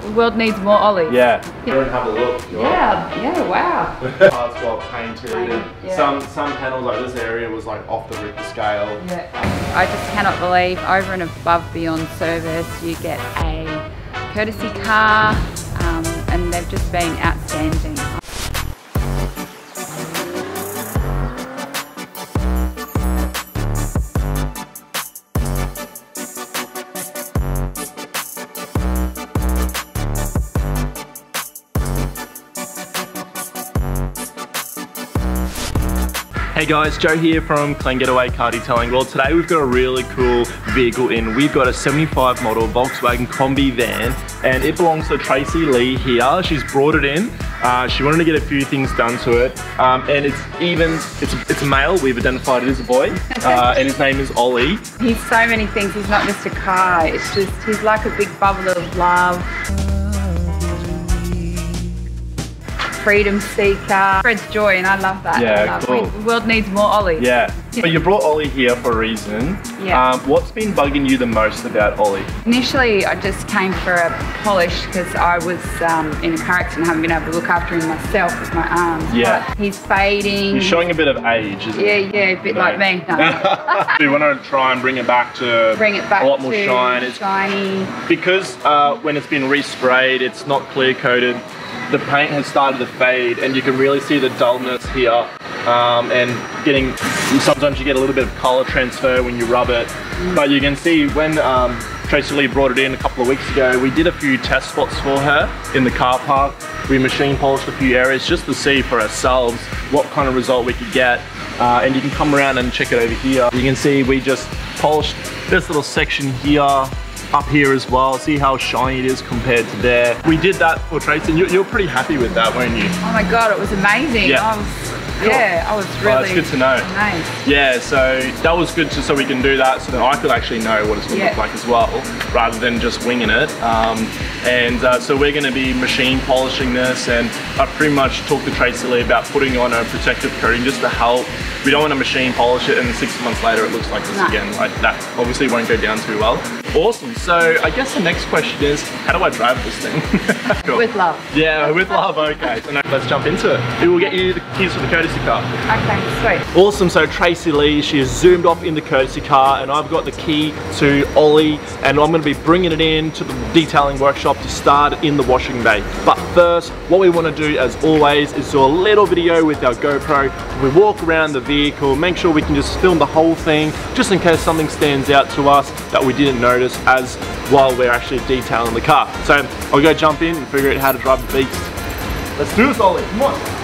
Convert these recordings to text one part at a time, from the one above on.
cool. The world needs more Ollies. Yeah. Go and have a look. Yeah, yeah, wow. Car's well painted. and Yeah. Some some panels like this area was like off the Richter scale. Yeah. I just cannot believe over and above beyond service, you get a courtesy car, um, and they've just been outstanding. Hey guys, Joe here from Clean Getaway Car Detailing. Well, today we've got a really cool vehicle in. We've got a 75 model Volkswagen Kombi van, and it belongs to Tracy Lee here. She's brought it in. Uh, she wanted to get a few things done to it, um, and it's even, it's it's a male. We've identified it as a boy, uh, and his name is Ollie. He's so many things. He's not just a car. It's just he's like a big bubble of love. Freedom seeker. Spreads joy, and I love that. Yeah, love cool. The world needs more Ollie. Yeah. But you brought Ollie here for a reason. Yeah. Um, what's been bugging you the most about Ollie? Initially, I just came for a polish because I was um, in a car accident, haven't been able to look after him myself with my arms. Yeah. But he's fading. He's showing a bit of age, isn't he? yeah, yeah, a bit like me. No. we want to try and bring it back to Bring it back a lot more shine. It's shiny. because uh, when it's been resprayed, it's not clear coated. The paint has started to fade, and you can really see the dullness here. Um, and getting sometimes you get a little bit of color transfer when you rub it. But you can see when um, Tracy Lee brought it in a couple of weeks ago, we did a few test spots for her in the car park. We machine polished a few areas just to see for ourselves what kind of result we could get. Uh, and you can come around and check it over here. You can see we just polished this little section here up here as well. See how shiny it is compared to there. We did that for Tracy and you, you're pretty happy with that, weren't you? Oh my god, it was amazing. Yeah. Was, yeah, I was really. Well, it's good to know. Amazed. Yeah, so that was good to, so we can do that so that I could actually know what it's going to Yeah. look like as well, rather than just winging it. Um, and uh, so we're going to be machine polishing this and I pretty much talked to Tracy Lee about putting on a protective coating just to help. We don't want to machine polish it and six months later it looks like this No. again. Like that obviously won't go down too well. Awesome. So I guess the next question is, how do I drive this thing? Cool. With love. Yeah, with love. Okay, so now let's jump into it. We will get you the keys for the courtesy car? Okay, sweet. Awesome, so Tracy Lee, she has zoomed off in the courtesy car and I've got the key to Ollie and I'm going to be bringing it in to the detailing workshop to start in the washing bay. But first, what we want to do as always is do a little video with our GoPro. We walk around the vehicle, make sure we can just film the whole thing just in case something stands out to us that we didn't notice as while we're actually detailing the car. So I'll go jump in and figure out how to drive the beast. Let's do this Ollie, come on.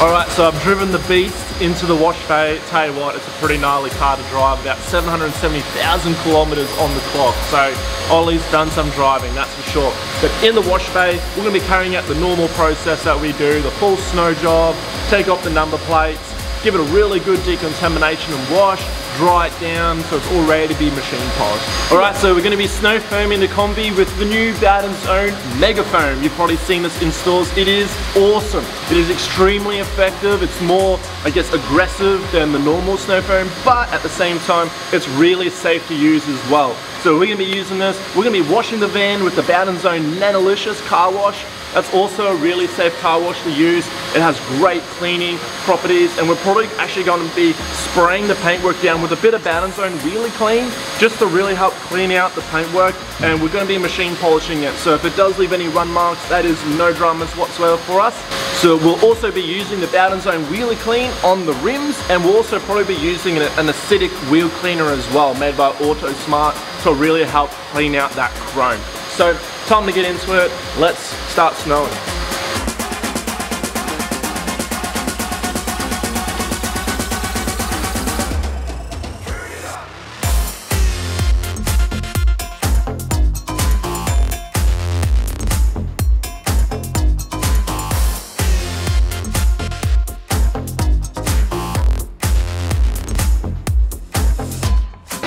Alright, so I've driven the Beast into the wash you what, it's a pretty gnarly car to drive, about 770,000 kilometers on the clock. So Ollie's done some driving, that's for sure. But in the wash bay, we're gonna be carrying out the normal process that we do, the full snow job, take off the number plates, give it a really good decontamination and wash, dry it down so it's all ready to be machine polished. Alright, so we're going to be snow foaming the Kombi with the new Bowden's own Mega Foam. You've probably seen this in stores. It is awesome. It is extremely effective. It's more, I guess, aggressive than the normal snow foam, but at the same time, it's really safe to use as well. So we're going to be using this. We're going to be washing the van with the Bowden's own Nanolicious car wash. That's also a really safe car wash to use. It has great cleaning properties and we're probably actually going to be spraying the paintwork down with a bit of Bowden's own Wheelie Clean just to really help clean out the paintwork and we're going to be machine polishing it. So if it does leave any run marks, that is no dramas whatsoever for us. So we'll also be using the Bowden's own Wheelie Clean on the rims and we'll also probably be using an, an acidic wheel cleaner as well made by Auto Smart to really help clean out that chrome. So time to get into it. Let's start snowing.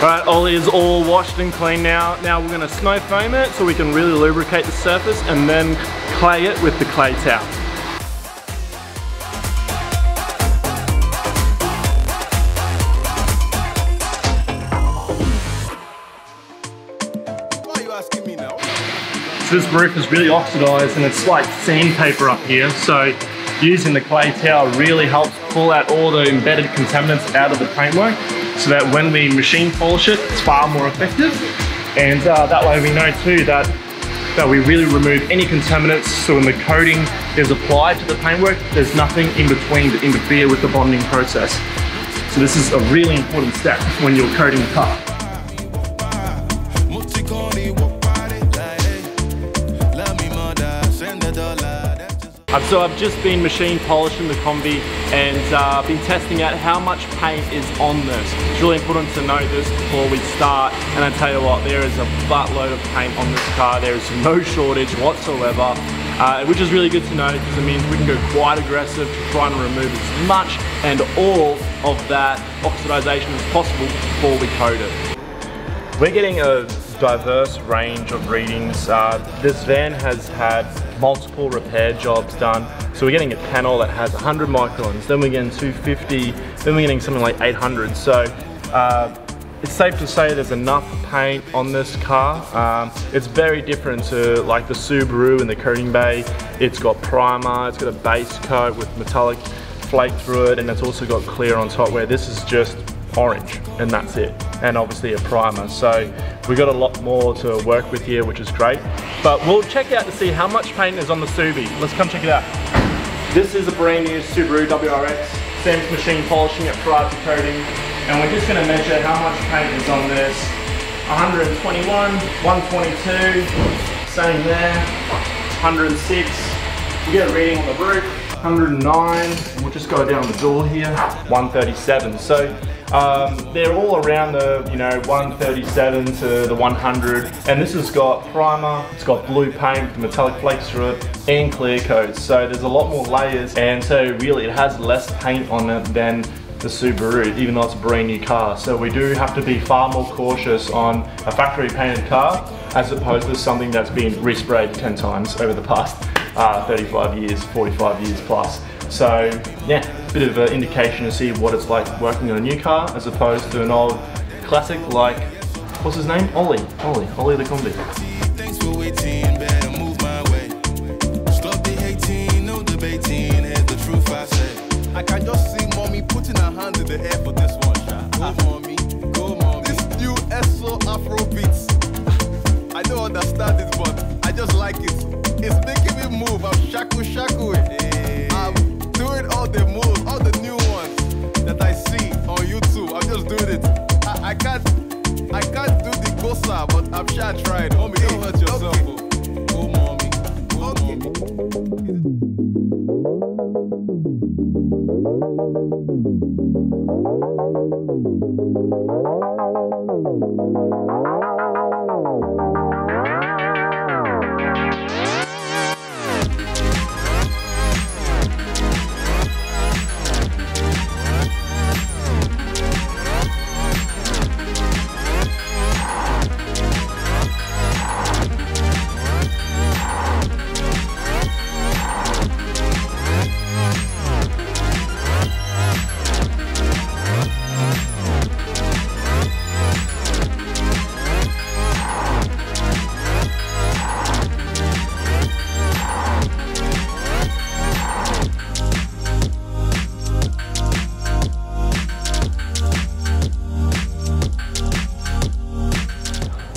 Alright, Ollie is all washed and clean now. Now we're gonna snow foam it so we can really lubricate the surface and then clay it with the clay towel. So this roof is really oxidized and it's like sandpaper up here. So using the clay towel really helps pull out all the embedded contaminants out of the paintwork so that when we machine polish it, it's far more effective. And uh, that way we know too that, that we really remove any contaminants so when the coating is applied to the paintwork, there's nothing in between to interfere with the bonding process. So this is a really important step when you're coating the car. So I've just been machine polishing the Kombi and uh, been testing out how much paint is on this. It's really important to know this before we start and I tell you what, there is a buttload of paint on this car. There is no shortage whatsoever. Uh, which is really good to know because it means we can go quite aggressive to try and remove as much and all of that oxidization as possible before we coat it. We're getting a diverse range of readings. Uh, this van has had multiple repair jobs done. So we're getting a panel that has 100 microns, then we're getting 250, then we're getting something like 800. So uh, it's safe to say there's enough paint on this car. Um, it's very different to like the Subaru and the coating bay. It's got primer, it's got a base coat with metallic flake through it, and it's also got clear on top where this is just orange and that's it and obviously a primer so we've got a lot more to work with here which is great but we'll check out to see how much paint is on the Subi. Let's come check it out. This is a brand new Subaru WRX Sam's machine polishing it prior to coating. And we're just going to measure how much paint is on this. 121 122 same there. 106 we get a reading on the roof. 109 we'll just go down the door here. 137 so um, they're all around the, you know, 137 to the 100. And this has got primer, it's got blue paint, metallic flakes through it, and clear coats. So there's a lot more layers. And so really it has less paint on it than the Subaru, even though it's a brand new car. So we do have to be far more cautious on a factory painted car as opposed to something that's been resprayed 10 times over the past uh, 35 years, 45 years plus. So yeah, bit of an indication to see what it's like working on a new car as opposed to an old classic like, what's his name? Ollie, Ollie, Ollie the Kombi. For waiting, better move my way. Stop the hating, no debating, here's the truth I can just see mommy putting her hand in the air for this one, shot. Go mommy, go mommy. This new SO Afro beats. I don't understand it, but I just like it. It's making me move, I'm shaku shaku. I'm doing all the moves, see on YouTube. I'm just doing it. I, I can't, I can't do the Gosa, but I'm sure I tried. Homie, don't hurt yourself. Oh. Okay. Oh, mommy. Oh, mommy.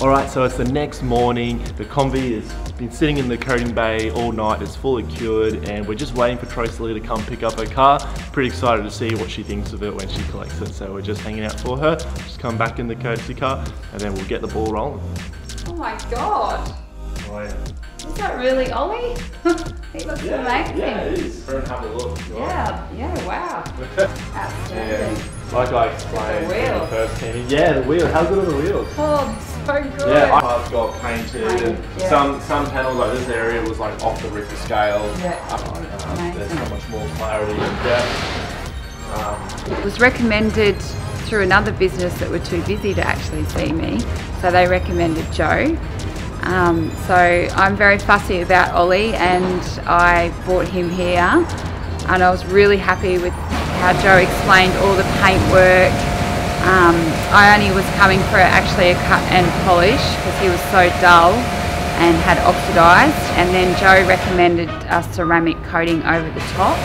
Alright, so it's the next morning. The Kombi has been sitting in the coating bay all night. It's fully cured and we're just waiting for Tracy Lee to come pick up her car. Pretty excited to see what she thinks of it when she collects it. So we're just hanging out for her. Just come back in the courtesy car and then we'll get the ball rolling. Oh my God. Oh yeah. Is that really Ollie? he looks yeah, amazing. Yeah, it is. Go and have a look. Yeah, yeah, wow. Outstanding. Yeah. Like I explained when we first in. Yeah, the wheel. How good are the wheels? Oh, so good. Yeah, I've got painted and yeah. some some panels like this area was like off the Richter scale. Yeah. Um, there's so much more clarity and depth. Um, it was recommended through another business that were too busy to actually see me, so they recommended Joe. Um, so I'm very fussy about Ollie and I brought him here and I was really happy with how Joe explained all the paintwork um, I only was coming for actually a cut and polish because he was so dull. and had oxidised and then Joe recommended a ceramic coating over the top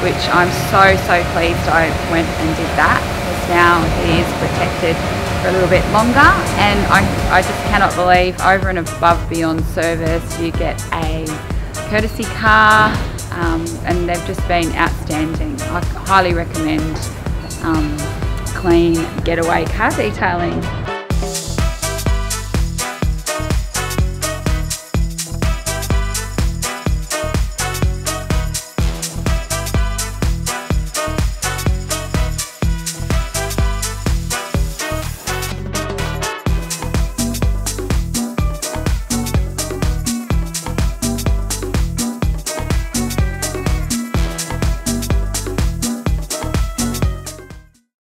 which I'm so so pleased I went and did that because now he is protected for a little bit longer and I, I just cannot believe over and above beyond service you get a courtesy car um, and they've just been outstanding. I highly recommend um, clean getaway car detailing.